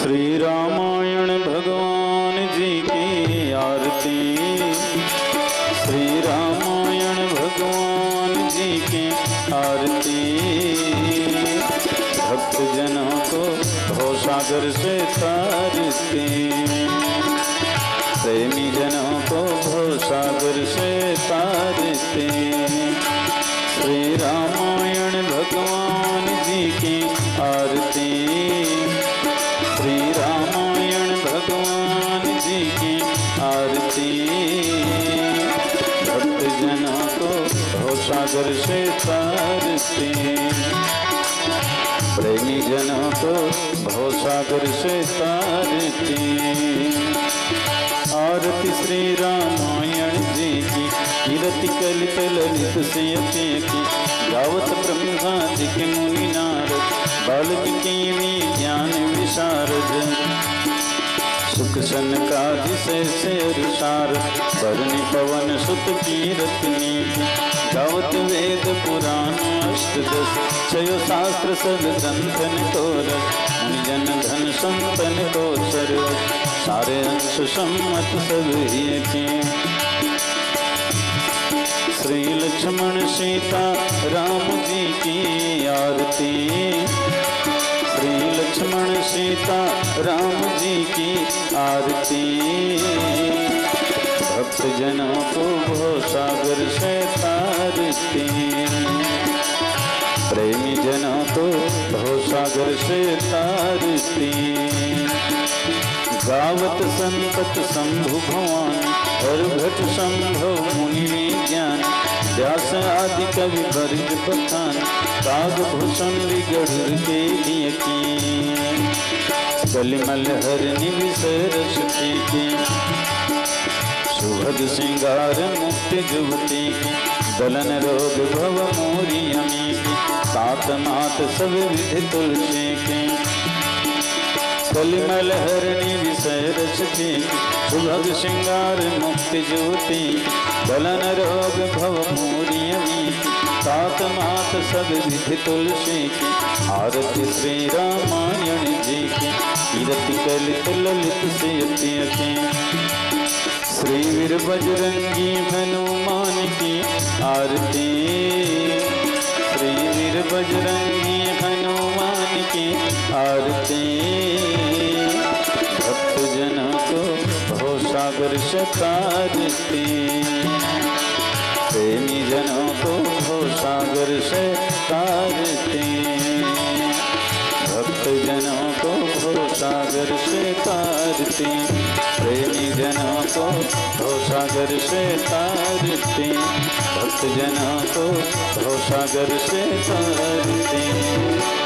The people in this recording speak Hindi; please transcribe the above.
श्री रामायण भगवान जी की आरती। श्री रामायण भगवान जी की आरती। भक्त जनों को भव सागर से तारती। प्रेमी जनों को भव सागर से तारती। श्री रामायण भगवान जी की आरती। सागर से तारती प्रेमी जनों को भव सागर से तारती आरती श्री रामायण जी की, कीरति कलित ललित से की, गावत ब्रह्मा जी के मुनि नारद बाल्मीकि ज्ञान विशारद। सुख सनकादि से अनुसार वरुणि पवन सुत कीरतनी गावत वेद पुराण अष्टदश छयो शास्त्र सब ग्रंथन तोर। जन धन संतन को सर्व सारे अंश सम्मत सब श्री लक्ष्मण सीता राम जी की आरती। श्री लक्ष्मण सीता राम जी की आरती। भक्त जनों को भो सागर से तारती। प्रेमी जनों को भो सागर से तारती। गावत संकट शंभु भगवान हर घट संभव मुनि ज्ञान। व्यास आदि कवि बरिद बखान काग भूषण गढ़ के। लिए कलिमल हर निविसरस की। सुभग सिंगार मुक्ति जुवती दलन रोग भव मोरी अमी तात मात सब विधि तुलसी की। कलिमल हरणी विषय रचती, सुभग श्रृंगार मुक्ति ज्योति दलन रोग भव मूरियमी तात मात सब विधि तुलसी की आरती श्री रामायण जी की, कीरति कलित ललित से श्री वीर बजरंगी हनुमान की आरती, श्री वीर बजरंगी हनुमान की आरती। सागर शतारती प्रेमी जनों को भव सागर से तारती भक्त जनों को भव सागर से तारती प्रेमी जनों को भव सागर से तारती भक्त जनों को भव सागर से तारती